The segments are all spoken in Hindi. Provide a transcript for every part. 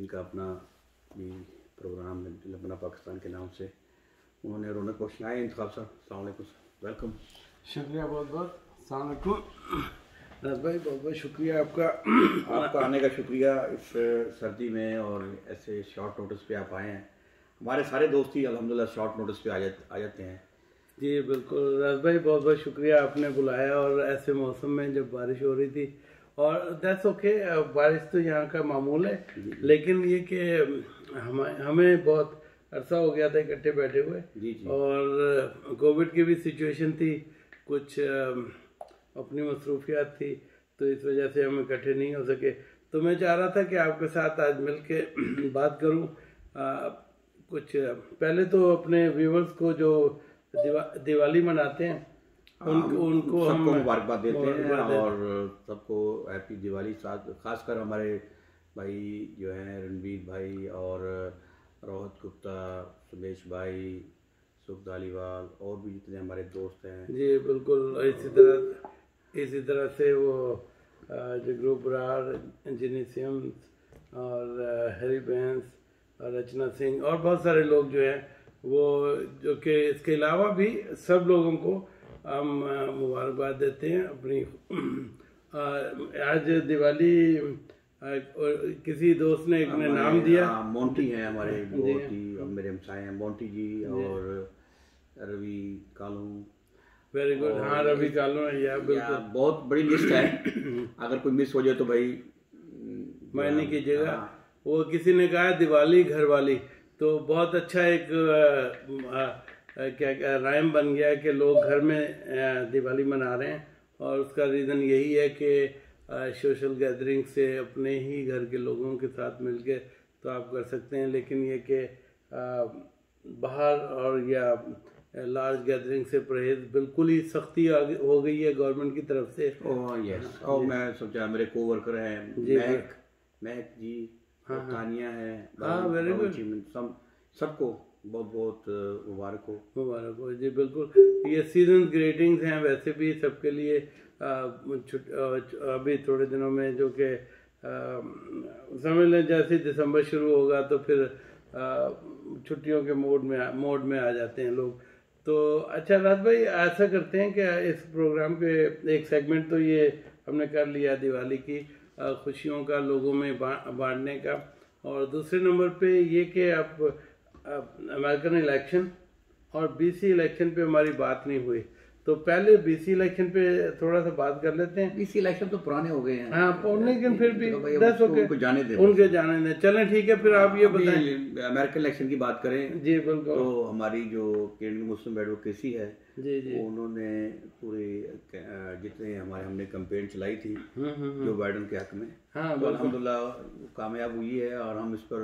जिनका अपना भी प्रोग्राम है लबना पाकिस्तान के नाम से उन्होंने रौनक रोशन आए इंतखाब साहब अलैक्म वेलकम शुक्रिया बहुत बहुत। राज भाई बहुत बहुत शुक्रिया आपका। आपका आने का शुक्रिया इस सर्दी में और ऐसे शॉर्ट नोटिस पे आप आए हैं। हमारे सारे दोस्त ही अलहमदिल्ला शॉर्ट नोटिस पे आ जाते आ जाते हैं। जी बिल्कुल। राज भाई बहुत बहुत शुक्रिया आपने बुलाया और ऐसे मौसम में जब बारिश हो रही थी और दैट्स ओके बारिश तो यहाँ का मामूल है लेकिन ये कि हम हमें बहुत अरसा हो गया था इकट्ठे बैठे हुए। जी जी। और कोविड की भी सिचुएशन थी कुछ अपनी मसरूफियात थी तो इस वजह से हम इकट्ठे नहीं हो सके। तो मैं चाह रहा था कि आपके साथ आज मिल के बात करूँ। कुछ पहले तो अपने व्यूवर्स को जो दिवा, दिवाली मनाते हैं उन, उनको हम सबको मुबारकबाद देते हैं और सबको हैप्पी दिवाली साथ खासकर हमारे भाई जो हैं रणवीर भाई और रोहित गुप्ता सुमेश भाई सुख धालीवाल और भी जितने हमारे दोस्त हैं। जी बिल्कुल इसी तरह इसी तरह से वो जो ग्रुप रार जिनी सिम्स और हरी बैंस और रचना सिंह और बहुत सारे लोग जो हैं वो जो कि इसके अलावा भी सब लोगों को हम मुबारकबाद देते हैं अपनी आज दिवाली और किसी दोस्त ने एक ने नाम दिया। हाँ, मोंटी हैं हमारे बहुत ही मेरे हमसाए हैं मोंटी जी और रवि कालू। वेरी गुड हाँ रवि कालो या बिल्कुल। बहुत बड़ी लिस्ट है। अगर कोई मिस हो जाए तो भाई मैं नहीं कीजिएगा। वो किसी ने कहा दिवाली घर वाली तो बहुत अच्छा एक क्या क्या राइम बन गया कि लोग घर में दिवाली मना रहे हैं। और उसका रीज़न यही है कि सोशल गैदरिंग से अपने ही घर के लोगों के साथ मिलके तो आप कर सकते हैं। लेकिन ये कि बाहर और या लार्ज गैदरिंग से परहेज बिल्कुल ही सख्ती हो गई है गवर्नमेंट की तरफ़ से। ओह यस और मैं सोचा मेरे कोवर्कर हैं जी, महक महक जी और तानिया है हाँ, very good. सब सबको बहुत बहुत मुबारक हो। मुबारक हो। जी, बिल्कुल। ये सीज़न ग्रीटिंग्स हैं वैसे भी सबके लिए अभी थोड़े दिनों में जो कि समझ लें जैसे दिसंबर शुरू होगा तो फिर छुट्टियों के मोड में मोड में आ जाते हैं लोग। तो अच्छा राज भाई, ऐसा करते हैं कि इस प्रोग्राम के एक सेगमेंट तो ये हमने कर लिया दिवाली की खुशियों का, लोगों में बांटने का। और दूसरे नंबर पे ये कि आप अमेरिकन इलेक्शन और बीसी इलेक्शन पे हमारी बात नहीं हुई। तो पहले बीसी इलेक्शन पे थोड़ा सा बात कर लेते हैं। इस इलेक्शन तो पुराने हो गए हैं। हाँ लेकिन फिर भी तो दस उसको ओके उनको जाने दें। उनके जाने दें। चलें ठीक है फिर आप ये बताएँ। अमेरिकन इलेक्शन की बात करें जी बिल्कुल। तो हमारी जो केंद्रीय मुस्लिम एडवोकेसी है जी जी। उन्होंने पूरे जितने हमारे हमने कंपेन चलाई थी हम्म हम्म जो बाइडन के हक में हाँ तो अल्हम्दुलिल्लाह कामयाब हुई है और हम इस पर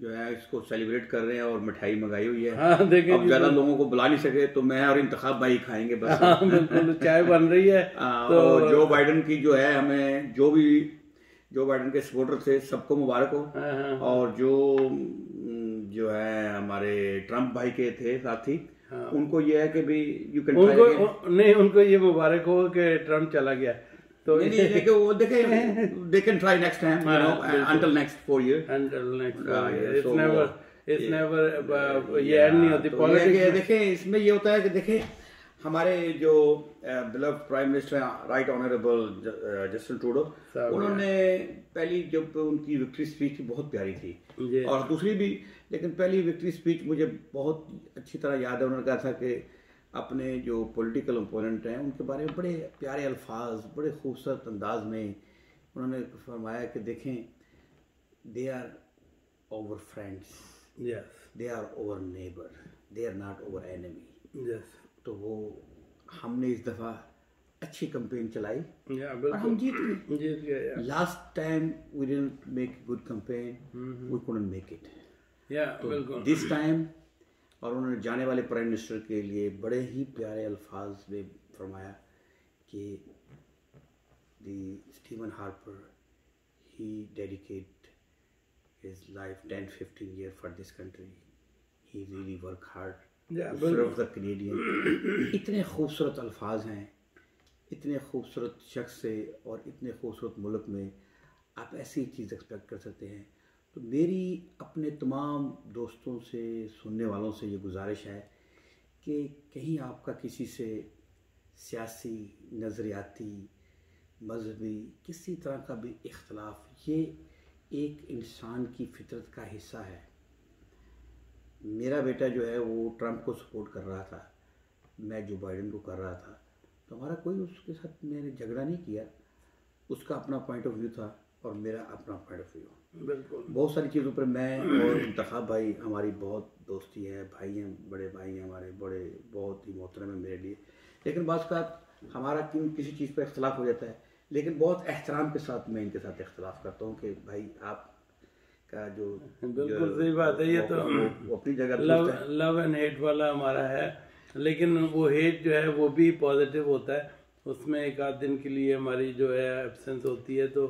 जो है इसको सेलिब्रेट कर रहे हैं और मिठाई मंगाई हुई है। हाँ अब ज़्यादा लोगों को बुला नहीं सके तो मैं और इंतखाब भाई खाएँगे बस। हाँ बिल्कुल चाय बन रही है आ, और जो बाइडन की जो है हमें जो भी जो बाइडन के सपोर्टर थे सबको मुबारक हो। हाँ हाँ और जो जो है हमारे ट्रंप भाई के थे साथी उनको ये है कि भी यू कैन उनको नहीं उनको ये मुबारक हो कि ट्रंप चला गया। तो नहीं नहीं देखे वो देखे they can try next time you know until next four year until next हाँ, one. yeah, it's so, never it's never uh, ये end नहीं होती तो पॉलिटिक्स कि देखें इसमें ये होता है कि देखें हमारे जो beloved prime minister right honourable Justin Trudeau उन्होंने पहली जब उनकी विक्ट्री स्पीच बहुत प्यारी थी। और दूसरी भी लेकिन पहली विक्ट्री स्पीच मुझे बहुत अच्छी तरह याद है उन्होंने कहा था कि अपने जो पॉलिटिकल ओपोनेंट हैं उनके बारे में बड़े प्यारे अल्फाज बड़े खूबसूरत अंदाज में उन्होंने फरमाया कि देखें they are our friends they are our neighbour they are not our enemy तो वो हमने इस दफ़ा अच्छी कंपेन चलाई। Yeah और हम जीत गए। जीत yeah. Last time we didn't make good campaign we couldn't make it this time और उन्होंने जाने वाले प्राइम मिनिस्टर के लिए बड़े ही प्यारे अल्फाज में फरमाया कि the Stephen Harper he dedicate his life 10 15 year for this country. He really work hard Yeah, to serve the Canadian. इतने खूबसूरत अल्फाज हैं इतने खूबसूरत शख्स से और इतने खूबसूरत मुल्क में आप ऐसी चीज़ एक्सपेक्ट कर सकते हैं। तो मेरी अपने तमाम दोस्तों से, सुनने वालों से ये गुजारिश है कि कहीं आपका किसी से सियासी, नज़रियाती, मजहबी, किसी तरह का भी इख्तलाफ, ये एक इंसान की फितरत का हिस्सा है। मेरा बेटा जो है, वो ट्रंप को सपोर्ट कर रहा था, मैं जो बाइडन को कर रहा था। तो हमारा कोई उसके साथ मैंने झगड़ा नहीं किया। उसका अपना पॉइंट ऑफ़ व्यू था। और मेरा अपना पॉइंट ऑफ़ व्यू बिल्कुल। बहुत सारी चीज़ों पर मैं और इंतखा भाई हमारी बहुत दोस्ती है भाई हैं बड़े भाई हैं हमारे बड़े बहुत ही मोहतरम है मेरे लिए। लेकिन बाज़ का हमारा क्यों किसी चीज़ पर इख्तलाफ हो जाता है। लेकिन बहुत एहतराम के साथ मैं इनके साथ इख्तलाफ करता हूँ कि भाई आप का जो बिल्कुल सही बात है ये तो अपनी जगह लव लव एंड हेट वाला हमारा है। लेकिन वो हेट जो है वो भी पॉजिटिव होता है। उसमें एक आध दिन के लिए हमारी जो है एब्सेंस होती है तो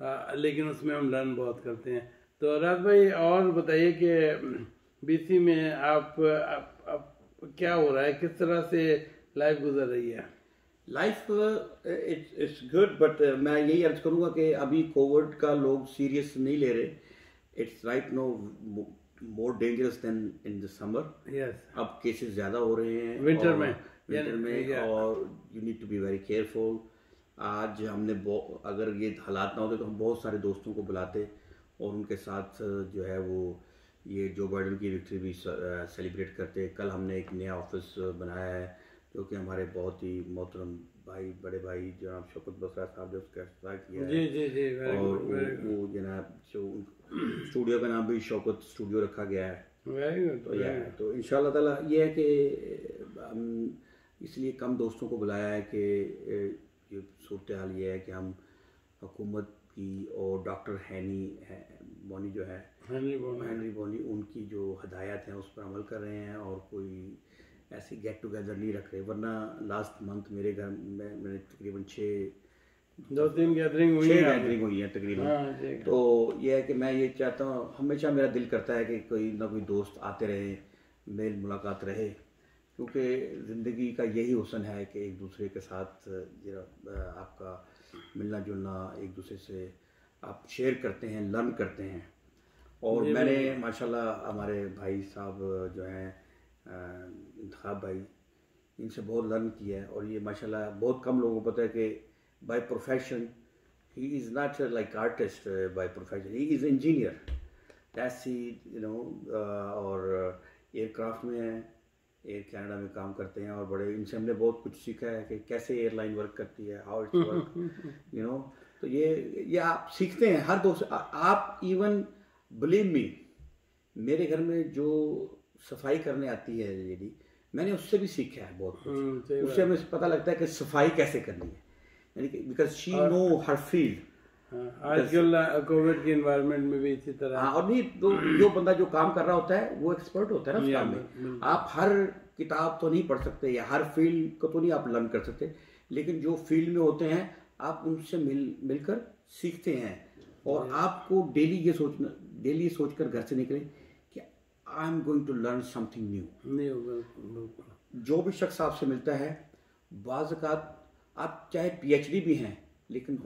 आ, लेकिन उसमें हम लर्न बहुत करते हैं। तो राज भाई और बताइए कि बीसी में आप, आप, आप क्या हो रहा है? किस तरह से लाइफ गुजर रही है? Life it's it's good but मैं यही अर्ज़ करूँगा कि अभी कोविड का लोग सीरियस नहीं ले रहे। It's right no more dangerous than in the summer yes अब केसेस ज़्यादा हो रहे हैं विंटर में। विंटर में और you need to be very careful आज हमने अगर ये हालात ना होते तो हम बहुत सारे दोस्तों को बुलाते और उनके साथ जो है वो ये जो बाइडन की विक्ट्री भी सेलिब्रेट करते। कल हमने एक नया ऑफ़िस बनाया है जो कि हमारे बहुत ही मोहतरम भाई बड़े भाई जनाब शौकत बसरा साहब ने उसका इफ्ताह किया जी जी जी और वो जनाब जो स्टूडियो का नाम भी शौकत स्टूडियो रखा गया है। तो यह तो इन ताला ये है कि हम इसलिए कम दोस्तों को बुलाया है कि ये सूरत हाल ये है कि हम हुकूमत की और डॉक्टर हैनी है बोनी जो है हेनरी बोना। हेनरी बोनी उनकी जो हदायत हैं उस पर अमल कर रहे हैं और कोई ऐसे गेट टुगेदर नहीं रख रहे। वरना लास्ट मंथ मेरे घर में मैंने तकरीबन छः दो तीन गैदरिंग हुई है गैदरिंग हुई हैं तकरीबन। हाँ तो ये है कि मैं ये चाहता हूँ हमेशा मेरा दिल करता है कि कोई ना कोई दोस्त आते रहे मेल मुलाकात रहे। क्योंकि ज़िंदगी का यही हुसन है कि एक दूसरे के साथ जरा आपका मिलना जुलना एक दूसरे से आप शेयर करते हैं लर्न करते हैं। और मैंने माशाल्लाह हमारे भाई साहब जो हैं इंतखाब भाई इनसे बहुत लर्न किया है। और ये माशाल्लाह बहुत कम लोगों को पता है कि by profession he is not like artist artist profession he is engineer he you know uh, और एयरक्राफ्ट में है। एयर कनाडा में काम करते हैं और बड़े इनसे हमने बहुत कुछ सीखा है कि कैसे एयरलाइन वर्क करती है how it's work you know तो ये ये आप सीखते हैं हर दोस्त आप इवन बिलीव मी मेरे घर में जो सफ़ाई करने आती है लेडी मैंने उससे भी सीखा है बहुत कुछ। हम्म, उससे हमें पता लगता है कि सफ़ाई कैसे करनी है। यानी कि बिकॉज़ शी नो हर फ़ील्ड आजकल कोविड के इन्वायरमेंट में भी इसी तरह। हाँ और नहीं तो जो बंदा जो काम कर रहा होता है वो एक्सपर्ट होता है ना उस काम में। आप हर किताब तो नहीं पढ़ सकते या हर फ़ील्ड को तो नहीं आप लर्न कर सकते लेकिन जो फ़ील्ड में होते हैं आप उनसे मिल मिलकर सीखते हैं। और आपको डेली ये सोचना डेली सोचकर घर से निकले कि I am going to learn something new हो जो भी शख्स आपसे मिलता है बाज़ आप चाहे पीएचडी भी हैं लेकिन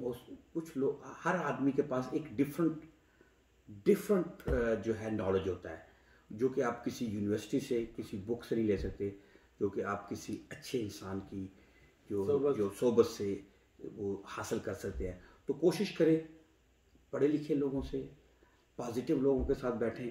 कुछ लोग हर आदमी के पास एक डिफरेंट डिफरेंट जो है नॉलेज होता है जो कि आप किसी यूनिवर्सिटी से किसी बुक से नहीं ले सकते जो कि आप किसी अच्छे इंसान की जो सोबत। जो सोबत से वो हासिल कर सकते हैं। तो कोशिश करें पढ़े लिखे लोगों से पॉजिटिव लोगों के साथ बैठें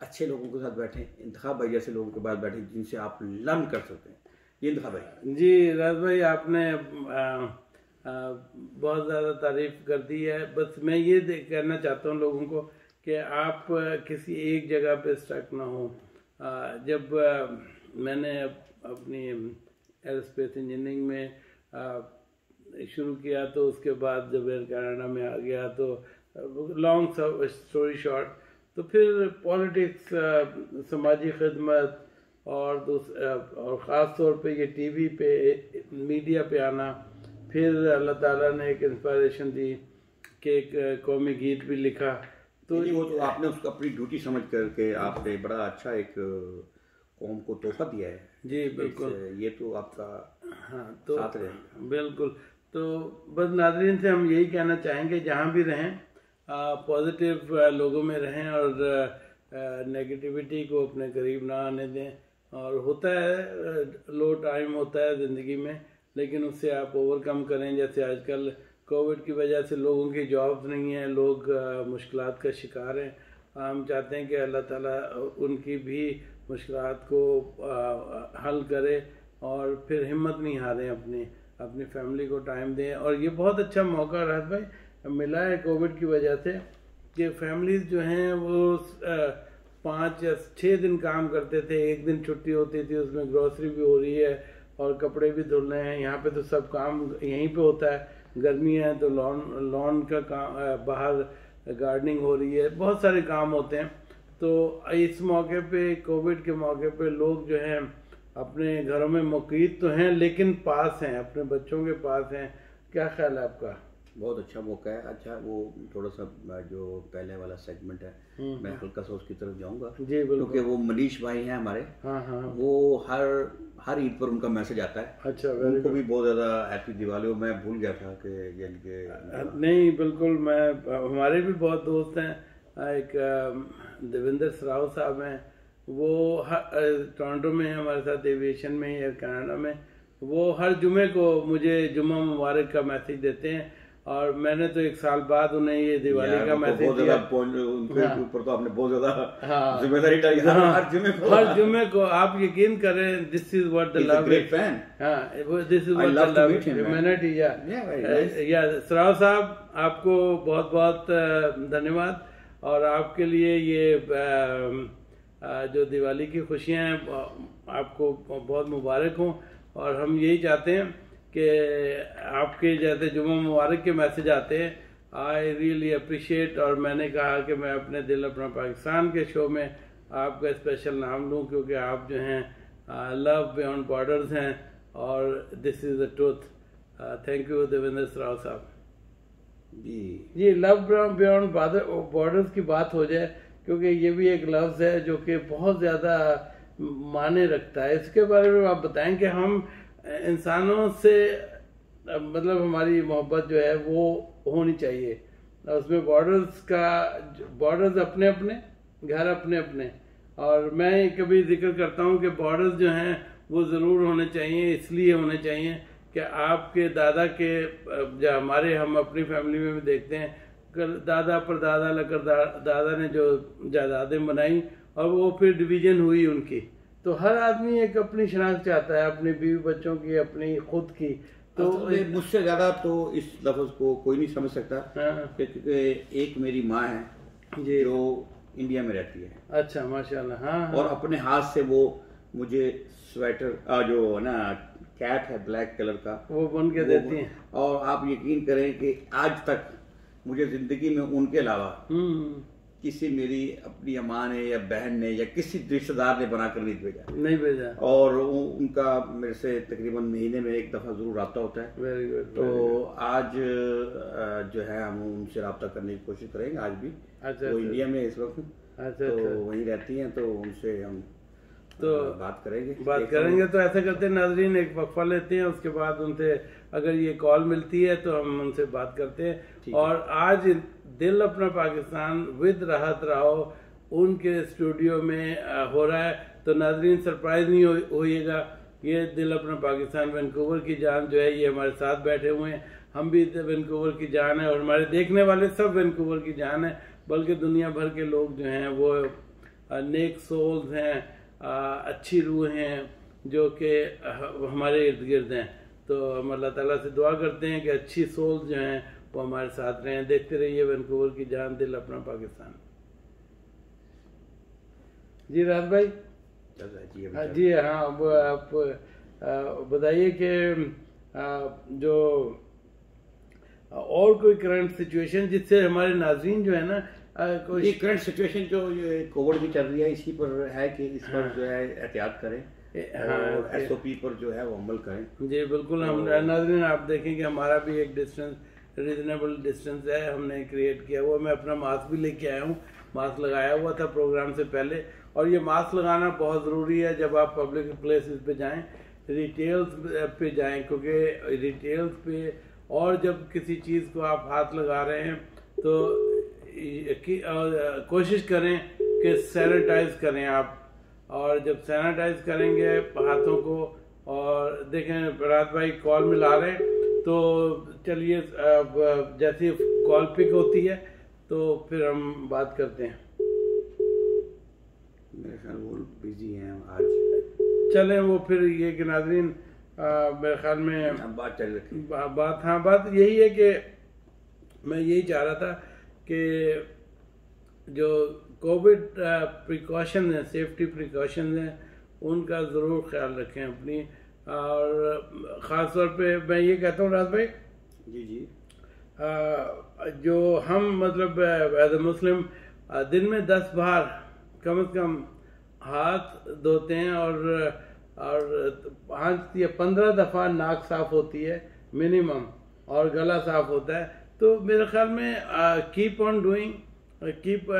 अच्छे लोगों के साथ बैठें इंतखाब भाई जैसे लोगों के पास बैठें जिनसे आप लर्न कर सकते हैं। ये इंतखाब भाई। जी राज भाई आपने आ, आ, बहुत ज़्यादा तारीफ़ कर दी है। बस मैं ये कहना चाहता हूँ लोगों को कि आप किसी एक जगह पे स्टक ना हो। जब मैंने अप- अपनी एरोस्पेस इंजीनियरिंग में शुरू किया तो उसके बाद जब एयर कनाडा में आ गया तो लॉन्ग स्टोरी शॉर्ट तो फिर पॉलिटिक्स समाजी खदमत और दूस और ख़ास तौर पे ये टीवी पे मीडिया पे आना फिर अल्लाह ताला ने एक इंस्पायरेशन दी कि एक कौमी गीत भी लिखा। तो वो तो आपने उसको अपनी ड्यूटी समझ करके आपने बड़ा अच्छा एक कौम को तोहफा दिया है। जी बिल्कुल। ये तो आपका हाँ तो साथ बिल्कुल। तो बस नाजरीन से हम यही कहना चाहेंगे जहाँ भी रहें पॉजिटिव लोगों में रहें और नेगेटिविटी को अपने करीब ना आने दें। और होता है लो टाइम होता है ज़िंदगी में लेकिन उससे आप ओवरकम करें। जैसे आजकल कोविड की वजह से लोगों की जॉब्स नहीं है, लोग मुश्किल का शिकार हैं। हम चाहते हैं कि अल्लाह ताला उनकी भी मुश्किल को हल करे और फिर हिम्मत नहीं हारें अपनी अपनी फैमिली को टाइम दें। और ये बहुत अच्छा मौका राहत भाई। मिला है कोविड की वजह से कि फैमिलीज़ जो हैं वो पाँच या छः दिन काम करते थे। एक दिन छुट्टी होती थी, उसमें ग्रॉसरी भी हो रही है। और कपड़े भी धुल रहे हैं। यहाँ पे तो सब काम यहीं पे होता है। गर्मी है तो लॉन लॉन का काम बाहर गार्डनिंग हो रही है। बहुत सारे काम होते हैं। तो इस मौके पे कोविड के मौके पे लोग जो हैं अपने घरों में मुकीद तो हैं लेकिन पास हैं अपने बच्चों के पास हैं। क्या ख्याल है आपका? बहुत अच्छा मौका है। अच्छा वो थोड़ा सा जो पहले वाला सेगमेंट है हम्म, मैं हम्म। हल्का सा उसकी तरफ़ जाऊँगा। जी क्योंकि वो मनीष भाई हैं हमारे। हाँ हाँ। वो हर हर ईद पर उनका मैसेज आता है। अच्छा उनको भी बहुत ज़्यादा हैप्पी दिवाली हो। मैं भूल गया था कि यानी कि नहीं बिल्कुल मैं हमारे भी बहुत दोस्त हैं। एक देवेंद्र सराव साहब हैं। वो टोरंटो में हमारे साथ एविएशन में या कनाडा में। वो हर जुमे को मुझे जुम्मा मुबारक का मैसेज देते हैं। और मैंने तो एक साल बाद उन्हें ये दिवाली का मैसेज दिया। उनके हाँ। ऊपर तो आपने बहुत ज़्यादा हाँ। ज़िम्मेदारी डाली। हाँ। हर जुमे को। हर जुमे को आप यकीन करें this is what the love great fan this is what the love humanity या या सराव साहब आपको बहुत बहुत धन्यवाद। और आपके लिए ये जो दिवाली की खुशियाँ हैं आपको बहुत मुबारक हों। और हम यही चाहते हैं कि आपके जैसे जुम्मा मुबारक के मैसेज आते हैं आई रियली अप्रिशिएट और मैंने कहा कि मैं अपने दिल अपना पाकिस्तान के शो में आपका स्पेशल नाम लूँ क्योंकि आप जो हैं लव बियॉन्ड बॉर्डर्स हैं और this is the truth thank you Devendra Sarao साहब। जी। जी लव बियॉन्ड बॉर्डर्स की बात हो जाए क्योंकि ये भी एक लफ्ज़ है जो कि बहुत ज़्यादा माने रखता है। इसके बारे में आप बताएँ कि हम इंसानों से मतलब हमारी मोहब्बत जो है वो होनी चाहिए। उसमें बॉर्डर्स का बॉर्डर्स अपने अपने घर अपने अपने और मैं कभी ज़िक्र करता हूँ कि बॉर्डर्स जो हैं वो ज़रूर होने चाहिए इसलिए होने चाहिए कि आपके दादा के जो हमारे हम अपनी फैमिली में भी देखते हैं कर दादा पर दादा लगकर दा, दादा ने जो जायदादें बनाई और वो फिर डिवीज़न हुई उनकी। तो हर आदमी एक अपनी शनाख्त चाहता है अपने बीवी बच्चों की अपनी खुद की तो मुझसे ज़्यादा तो इस लफ्ज को कोई नहीं समझ सकता हाँ। एक मेरी माँ है जी जो इंडिया में रहती है अच्छा माशाल्लाह हाँ, हाँ। और अपने हाथ से वो मुझे स्वेटर जो है ना कैप है ब्लैक कलर का वो बन के देती हैं और आप यकीन करें कि आज तक मुझे ज़िंदगी में उनके अलावा हम्म। किसी मेरी अपनी अम्मा ने या बहन ने या किसी रिश्तेदार ने बनाकर नहीं भेजा। नहीं भेजा। और उनका मेरे से तकरीबन महीने में एक दफ़ा ज़रूर रहा होता है। वेरी गुड तो आज जो है हम उनसे रहा करने की कोशिश करेंगे आज भी। अच्छा, वो इंडिया अच्छा। में इस वक्त। अच्छा, तो अच्छा। वहीं रहती हैं तो उनसे हम तो बात करेंगे। बात करेंगे तो ऐसा करते हैं नाजरीन एक वक्फा लेते हैं उसके बाद उनसे अगर ये कॉल मिलती है तो हम उनसे बात करते हैं। और आज दिल अपना पाकिस्तान विद राहत राव उनके स्टूडियो में हो रहा है। तो नाजरीन सरप्राइज़ नहीं होइएगा ये दिल अपना पाकिस्तान वैनकूवर की जान जो है ये हमारे साथ बैठे हुए हैं। हम भी वैनकूवर की जान है और हमारे देखने वाले सब वैनकूवर की जान है बल्कि दुनिया भर के लोग जो हैं वो नेक सोल्स हैं अच्छी रूह हैं जो कि हमारे इर्द गिर्द हैं। तो हम अल्लाह ताला से दुआ करते हैं कि अच्छी सोल जो हैं वो हमारे साथ रहें। देखते रहिए वैनकूवर की जान दिल अपना पाकिस्तान। जी राज भाई? हाँ जी हाँ अब आप बताइए कि जो और कोई करंट सिचुएशन जिससे हमारे नाजरीन जो है ना कोई करंट सिचुएशन जो ये कोविड की चल रही है इसी पर है कि इस पर हाँ। जो है एहतियात करें और एसओपी हाँ, पर जो है वो अमल करें। जी बिल्कुल हम तो नाजरीन आप देखें कि हमारा भी एक डिस्टेंस रीजनेबल डिस्टेंस है हमने क्रिएट किया हुआ। मैं अपना मास्क भी लेके आया हूँ। मास्क लगाया हुआ था प्रोग्राम से पहले। और ये मास्क लगाना बहुत ज़रूरी है जब आप पब्लिक प्लेसेस पे जाएँ रिटेल्स पे जाएँ क्योंकि रिटेल्स पे और जब किसी चीज़ को आप हाथ लगा रहे हैं तो कि कोशिश करें कि सैनिटाइज करें आप। और जब सैनिटाइज करेंगे हाथों को और देखें रात भाई कॉल मिला रहे तो चलिए जैसी कॉल पिक होती है तो फिर हम बात करते हैं। मेरे ख्याल वो बिज़ी हैं आज। चलें वो फिर ये कि नाजरीन मेरे ख्याल में बात चल रही बात हाँ बात यही है कि मैं यही चाह रहा था कि जो कोविड प्रिकॉशन है सेफ्टी प्रिकॉशन है उनका ज़रूर ख्याल रखें अपनी। और ख़ास तौर पे मैं ये कहता हूँ राज भाई जी जी। आ, जो हम मतलब एज ए मुस्लिम दिन में दस बार कम से कम हाथ धोते हैं और और पाँच या पंद्रह दफ़ा नाक साफ़ होती है मिनिमम और गला साफ़ होता है। तो मेरे ख्याल में कीप ऑन डूइंग कीप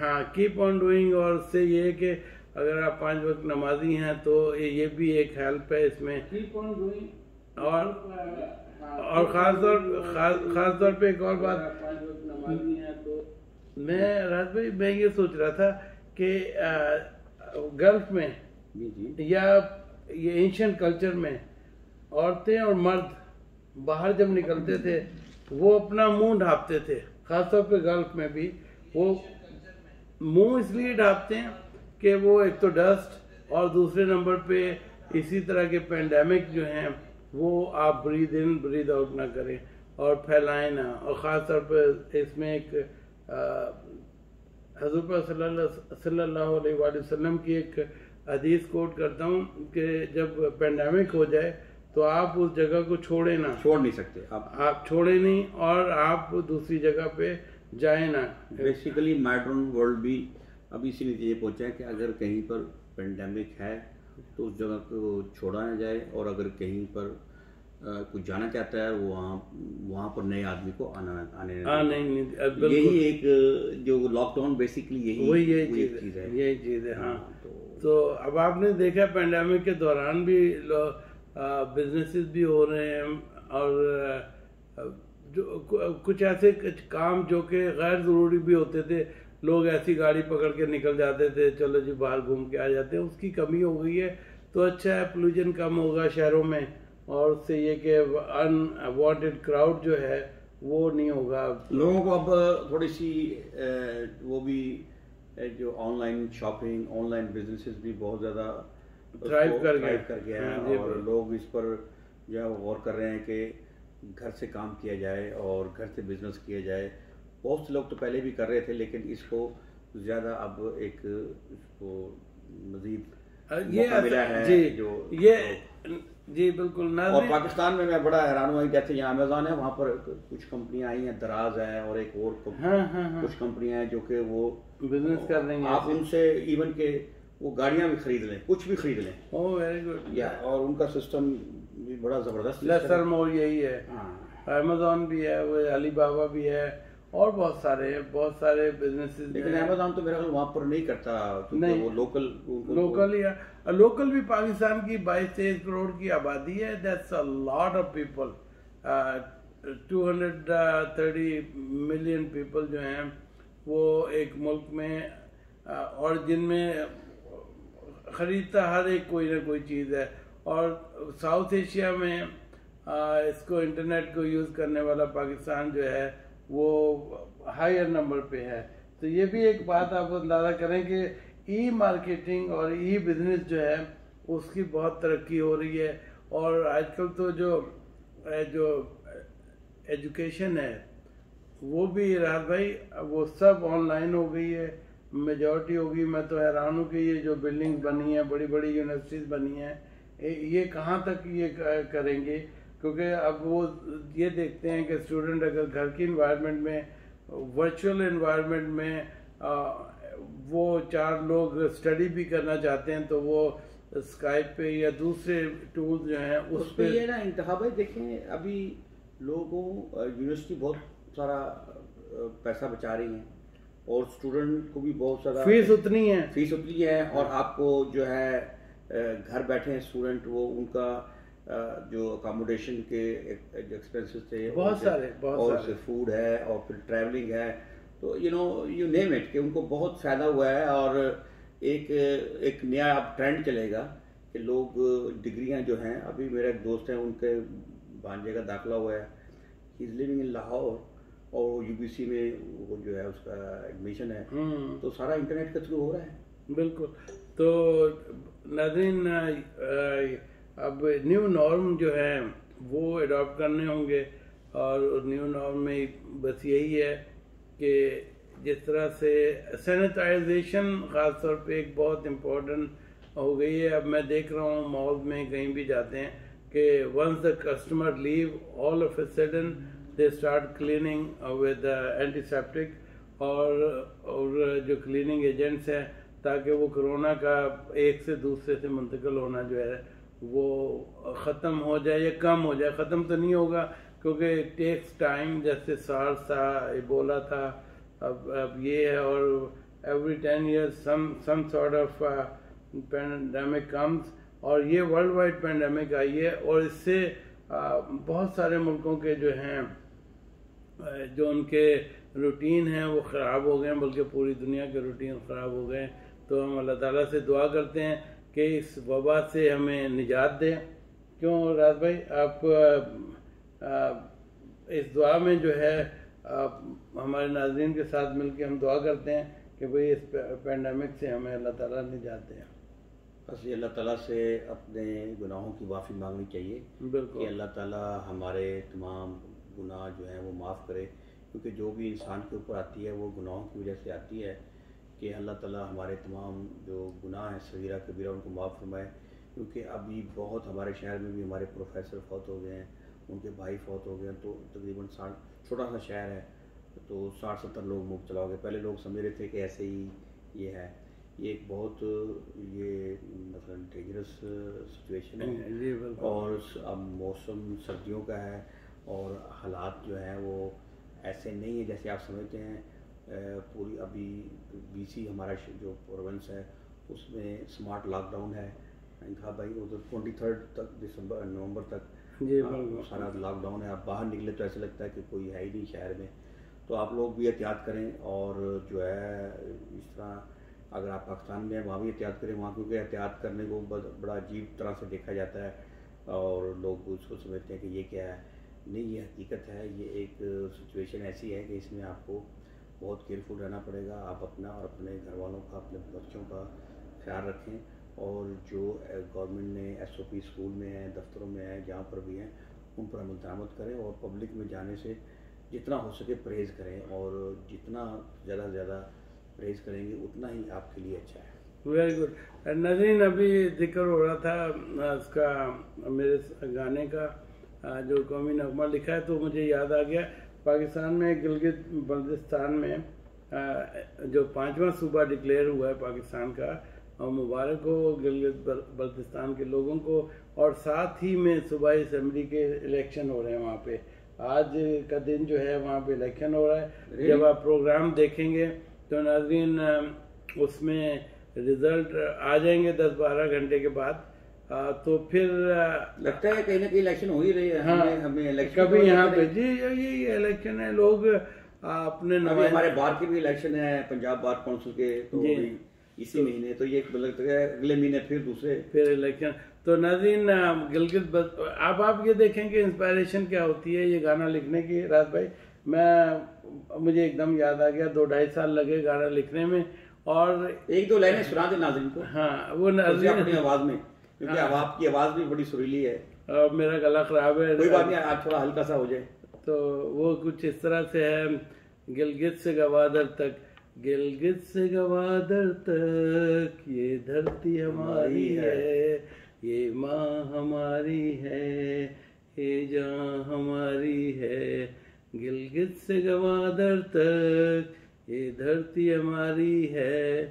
हाँ कीप ऑन डूइंग और उससे ये है कि अगर आप पाँच वक्त नमाजी हैं तो ये भी एक हेल्प है इसमें। कीप ऑन डूइंग और और ख़ास तौर खास तौर पे एक और बात। तो। मैं राज भाई मैं ये सोच रहा था कि गल्फ में या ये एंशियन कल्चर में औरतें और मर्द बाहर जब निकलते थे वो अपना मुँह ढापते थे, खासतौर पे गल्फ में भी। वो मुँह इसलिए ढापते हैं कि वो एक तो डस्ट और दूसरे नंबर पे इसी तरह के पेंडेमिक जो हैं, वो आप ब्रीद इन ब्रीद आउट ना करें और फैलाएँ ना। और ख़ास तौर पर इसमें एक सल्लल्लाहु अलैहि वसल्लम की एक हदीस कोट करता हूँ कि जब पेंडेमिक हो जाए तो आप उस जगह को छोड़े ना। छोड़ नहीं सकते। आप आप छोड़े नहीं और आप दूसरी जगह पे जाए ना। बेसिकली मॉडर्न वर्ल्ड भी अब इसी नतीजे पहुँचा है कि अगर कहीं पर पेंडेमिक है तो उस जगह को छोड़ा ना जाए और अगर कहीं पर कुछ जाना चाहता है वो वहाँ वहाँ पर नए आदमी को आना आने हाँ नहीं नहीं यही एक जो लॉकडाउन बेसिकली यही वही यही चीज़ है यही चीज़ है हाँ। तो, तो अब आपने देखा पेंडेमिक के दौरान भी बिजनेसेस भी हो रहे हैं, और जो कुछ ऐसे कुछ काम जो कि गैर ज़रूरी भी होते थे, लोग ऐसी गाड़ी पकड़ के निकल जाते थे, चलो जी बाहर घूम के आ जाते हैं, उसकी कमी हो गई है तो अच्छा है पोल्यूशन कम होगा शहरों में, और उससे ये कि अनवांटेड क्राउड जो है, वो नहीं होगा। लोगों को अब थोड़ी सी वो भी, जो ऑनलाइन शॉपिंग ऑनलाइन बिजनेसेस भी बहुत ज़्यादा ड्राइव कर गया। कर गया है हाँ, और लोग इस पर जो है गौर कर रहे हैं कि घर से काम किया जाए और घर से बिज़नेस किया जाए। बहुत से लोग तो पहले भी कर रहे थे लेकिन इसको ज़्यादा अब एक इसको मजीद ये मिला है जी जो ये तो, जी बिल्कुल और पाकिस्तान में मैं बड़ा हैरान हुआ जैसे यहाँ अमेजोन है वहाँ पर कुछ कंपनियाँ आई हैं दराज है और एक और हाँ, हाँ, हाँ. कुछ कंपनियाँ हैं जो कि वो बिज़नेस कर रही हैं आप उनसे इवन के वो गाड़ियाँ भी खरीद लें कुछ भी खरीद लें। ओह वेरी गुड या और उनका सिस्टम भी बड़ा ज़बरदस्त लेसर मोर यही है। अमेजोन भी है वो अली बाबा भी है और बहुत सारे बहुत सारे बिजनेसेस लेकिन अमेजोन तो मेरा वहाँ पर नहीं करता नहीं। वो लोकल लोकल या लोकल भी पाकिस्तान की बाईस तेईस करोड़ की आबादी है। That's a lot of people two hundred thirty million people जो हैं वो एक मुल्क में uh, और जिनमें खरीदता हर एक कोई ना कोई चीज़ है। और साउथ एशिया में आ, इसको इंटरनेट को यूज़ करने वाला पाकिस्तान जो है वो हायर नंबर पे है। तो ये भी एक बात आप अंदाज़ा करें कि ई मार्केटिंग और ई बिज़नेस जो है उसकी बहुत तरक्की हो रही है। और आजकल तो जो जो एजुकेशन है वो भी राहत भाई वो सब ऑनलाइन हो गई है। मेजॉरिटी होगी। मैं तो हैरान हूँ कि ये जो बिल्डिंग बनी है बड़ी बड़ी यूनिवर्सिटीज़ बनी है ये कहाँ तक ये करेंगे? क्योंकि अब वो ये देखते हैं कि स्टूडेंट अगर घर की इन्वायरमेंट में वर्चुअल इन्वायरमेंट में आ, वो चार लोग स्टडी भी करना चाहते हैं तो वो स्काइप पे या दूसरे टूल जो हैं उस, उस पे ये ना इंतहा भाई देखें अभी लोगों यूनिवर्सिटी बहुत सारा पैसा बचा रही है। और स्टूडेंट को भी बहुत सारा फ़ीस उतनी है। फ़ीस उतनी है और आपको जो है घर बैठे हैं स्टूडेंट वो उनका जो अकोमोडेशन के एक्सपेंसेस थे बहुत सारे बहुत और सारे। फ़ूड है और फिर ट्रैवलिंग है। तो you know you name it कि उनको बहुत फ़ायदा हुआ है और एक एक नया अब ट्रेंड चलेगा कि लोग डिग्रियाँ जो हैं अभी मेरे एक दोस्त हैं उनके भांजे का दाखिला हुआ है। He is living in Lahore और यूबीसी में वो जो है उसका एडमिशन है। हम्म। तो सारा इंटरनेट के थ्रू हो रहा है। बिल्कुल। तो नाजरीन अब न्यू नॉर्म जो है वो अडॉप्ट करने होंगे। और न्यू नॉर्म में बस यही है कि जिस तरह से सैनिटाइजेशन ख़ास तौर पे एक बहुत इम्पोर्टेंट हो गई है। अब मैं देख रहा हूँ मॉल में कहीं भी जाते हैं कि once the customer leave all of a sudden they start cleaning with antiseptic और और जो क्लीनिंग एजेंट्स हैं ताकि वो कोरोना का एक से दूसरे से मुंतकिल होना जो है वो ख़त्म हो जाए या कम हो जाए। ख़त्म तो नहीं होगा क्योंकि टेक्स टाइम जैसे सार्स था इबोला था अब अब ये है और every ten years some some sort of pandemic comes और ये वर्ल्ड वाइड पेंडेमिक आई है और इससे uh, बहुत सारे मुल्कों के जो हैं uh, जो उनके रूटीन हैं वो ख़राब हो गए हैं बल्कि पूरी दुनिया के रूटीन ख़राब हो गए हैं। तो हम अल्लाह ताला से दुआ करते हैं कि इस वबा से हमें निजात दें। क्यों राज भाई? आप आ, इस दुआ में जो है आप हमारे नाजरीन के साथ मिलकर हम दुआ करते हैं कि भाई इस पेंडेमिक से हमें अल्लाह ताला निजात दें। बस ये अल्लाह ताला से अपने गुनाहों की माफ़ी मांगनी चाहिए कि बिल्कुल अल्लाह ताला हमारे तमाम गुनाह जो हैं वो माफ़ करे क्योंकि जो भी इंसान के ऊपर आती है वो गुनाहों की वजह से आती है कि अल्लाह ताला हमारे तमाम जो गुनाह हैं सगीरा कबीरा उनको माफ़ फरमाए। क्योंकि अभी बहुत हमारे शहर में भी हमारे प्रोफेसर फौत हो गए हैं उनके भाई फौत हो गए हैं तो तकरीबन साठ छोटा सा शहर है तो साठ सत्तर लोग मुख चलाओगे। पहले लोग समझ रहे थे कि ऐसे ही ये है। ये एक बहुत ये मतलब डेंजरस सिचुएशन है। और अब मौसम सर्दियों का है और हालात जो हैं वो ऐसे नहीं है जैसे आप समझते हैं। पूरी अभी बीसी हमारा जो प्रोविंस है उसमें स्मार्ट लॉकडाउन है। कहा भाई वो तो ट्वेंटी थर्ड तक दिसंबर नवंबर तक सारा लॉकडाउन है। आप बाहर निकले तो ऐसे लगता है कि कोई है ही नहीं शहर में। तो आप लोग भी एहतियात करें और जो है इस तरह अगर आप पाकिस्तान में हैं वहाँ भी एहतियात करें। वहाँ क्योंकि एहतियात करने को बड़ा अजीब तरह से देखा जाता है और लोग उसको समझते हैं कि ये क्या है। नहीं, ये हकीकत है, ये एक सिचुएशन ऐसी है कि इसमें आपको बहुत केयरफुल रहना पड़ेगा। आप अपना और अपने घर वालों का, अपने बच्चों का ख्याल रखें और जो गवर्नमेंट ने एस ओ पी स्कूल में है, दफ्तरों में है, जहाँ पर भी हैं, उन पर अमल दरामद करें और पब्लिक में जाने से जितना हो सके परहेज़ करें और जितना ज़्यादा से ज़्यादा परहेज़ करेंगे, उतना ही आपके लिए अच्छा है। वेरी गुड नजीन अभी ज़िक्र हो रहा था उसका, मेरे गाने का। जो कौमी नगमा लिखा है तो मुझे याद आ गया पाकिस्तान में गिलगित बल्तिस्तान में जो पांचवा सूबा डिक्लेयर हुआ है पाकिस्तान का और मुबारक हो गिलगित बल- बल्तिस्तान के लोगों को और साथ ही में सूबाई असम्बली के इलेक्शन हो रहे हैं वहाँ पे। आज का दिन जो है वहाँ पे इलेक्शन हो रहा है। जब आप प्रोग्राम देखेंगे तो नाजरीन उसमें रिज़ल्ट आ जाएँगे दस बारह घंटे के बाद। तो फिर लगता है कहीं ना कहीं इलेक्शन हो ही रही है। हाँ हमें हमें इलेक्शन कभी तो यहाँ पे जी ये ये इलेक्शन है। लोग अपने नुमाइंदे हमारे बार के भी इलेक्शन है पंजाब बार काउंसिल के तो इसी महीने तो ये लगता है अगले महीने फिर दूसरे फिर इलेक्शन तो नाजीन गिलगित बस अब आप ये देखेंगे इंस्पायरेशन क्या होती है ये गाना लिखने की रात भाई। मैं मुझे एकदम याद आ गया दो ढाई साल लगे गाना लिखने में और एक दो लाइनें सुना दे नाजिन को। हाँ वो तुझे अपनी नाजीन आवाज़ में। क्योंकि अब आपकी आवाज़ भी बड़ी सुरीली है। अब मेरा गला खराब है। कोई बात नहीं आज थोड़ा हल्का सा हो जाए। तो वो कुछ इस तरह से है। गिलगित से गवादर तक गिलगित से गवादर तक ये धरती हमारी है। ये माँ हमारी है ये जान हमारी है। गिलगित से गवादर तक ये धरती हमारी है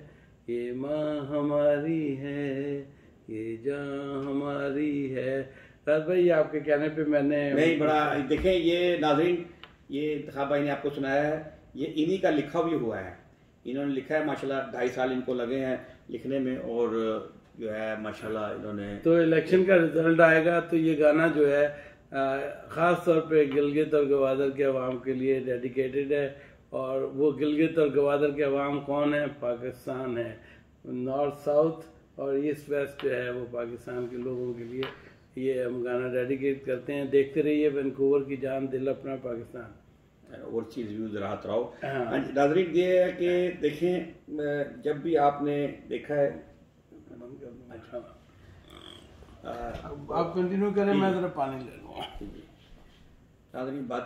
ये माँ हमारी है। ये जान हमारी है। राज भाई आपके कहने पे मैंने नहीं बड़ा देखें ये नाजरीन ये इंतखा भाई ने आपको सुनाया है। ये इन्हीं का लिखा भी हुआ है। इन्होंने लिखा है माशाल्लाह ढाई साल इनको लगे हैं लिखने में और जो है माशाल्लाह इन्होंने तो इलेक्शन का रिज़ल्ट आएगा तो ये गाना जो है खास तौर पे गिलगित और गवादर के अवाम के लिए डेडिकेटेड है। और वो गिलगित और गवादर के अवाम कौन है? पाकिस्तान है। नॉर्थ साउथ और ईस्ट वेस्ट जो है वो पाकिस्तान के लोगों के लिए। ये हम गाना डेडिकेट करते हैं। देखते रहिए वैनकूवर की जान दिल अपना पाकिस्तान। ओवरसीज व्यूज़ राहत रहो। हाँ। हाँ नाजरीन ये है कि देखें जब भी आपने देखा है अच्छा। आप कंटिन्यू करें मैं जरा पानी ले लूँ। नाजरीन बात